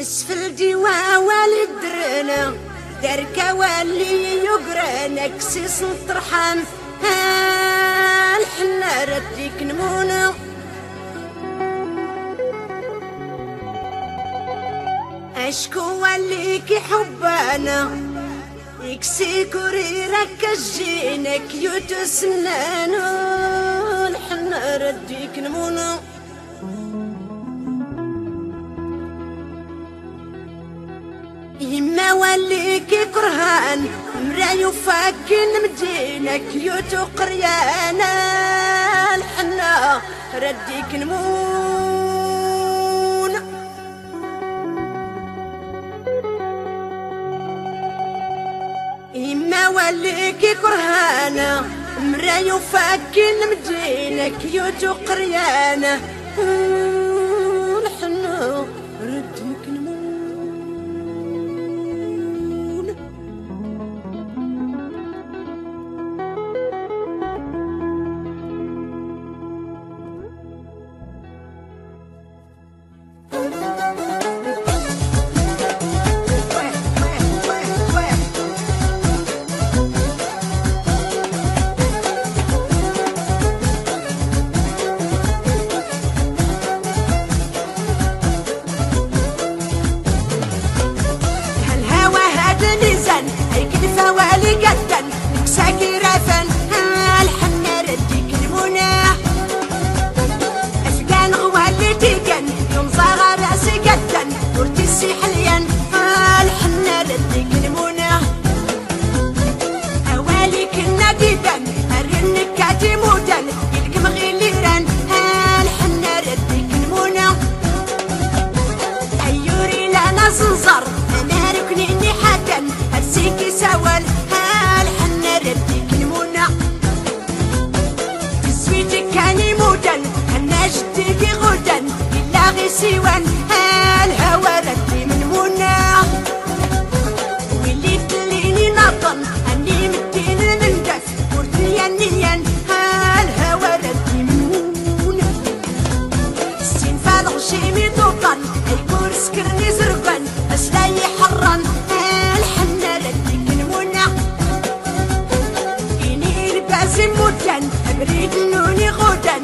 اسفل ديوا والد درنا دركا والي يقرانا كسيس نطرحان ها الحنا رديك نمونا؟ أشكو واللي حبانا يكسي كوريرك الجينك يوتسنانو الحنا رديك نمونا؟ يما وليك كرهان مرايو فاكين مدينك يوتو قريانا الحنا رديك نمون يما وليك كرهانا مرايو فاكين مدينك يوتو قريانا. سيوان هال هوا ردي من منى واللي تليني نطن أني مدين المندف ورتني النيان هال هوا ردي من منى السين فالغ شيمي دوطن الكور سكرني زرقن اسلاي حرن الحنا رديك المنى إني لباسي مدن أبريد نوني غدن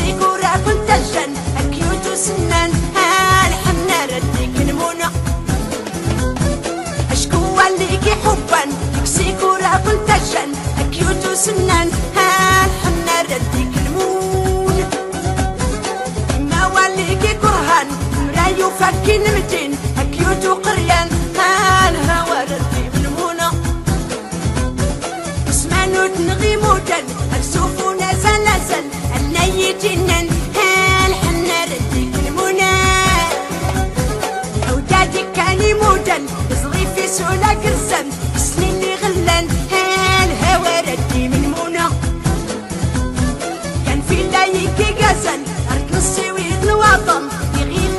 كورا كنت الجن اكيوتو سنان هان حنا رديك المنى. أشكو والي حبا. يكسي كورا كنت الجن اكيوتو سنان هان حنا رديك المنى. ما وليكي كرهان مرايو فكين متين اكيوتو قريان هان هوا ردي بالمونة اسمانو تنغي نزل الني جنن هان حنا ردي بالمونة اودادي كاني مودن صغي في سولا قرزم سنين اللي غلن هان هوا ردي من منى. كان في غزل أرك نصي الوطن يغيل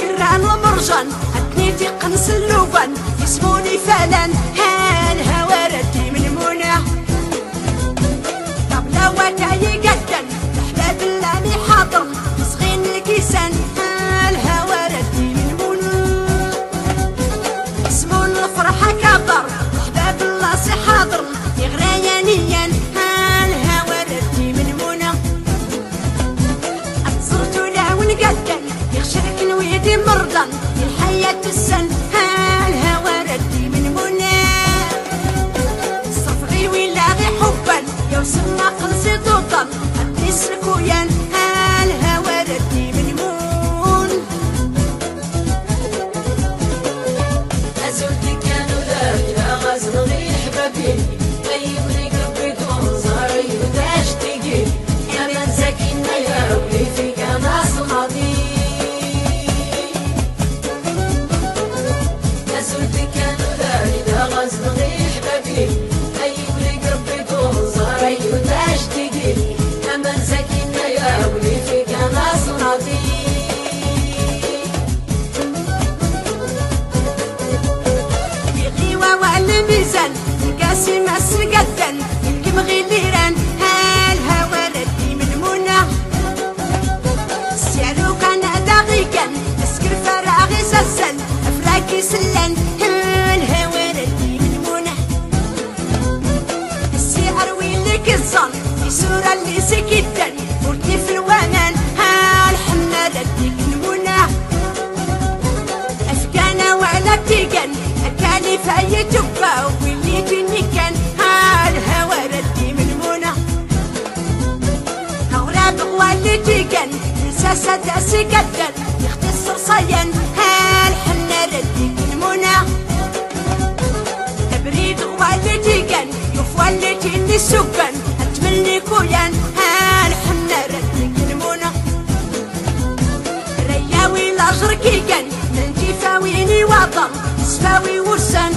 كران المرجان عدني في قنص اللوبان يسموني فلان هان هواردي من منى. لو وتعيين to send 있어요. متى يجبى واللي يجني كان هالها وردي من منى. أولاد واللي جيكن يختصر صين هالحنا ردي من تبريد واللي جيكن يوف واللي سكن أتمني كوين هالحنا ردي من رياوي لاجر كيكن من وطن سباوي ورسن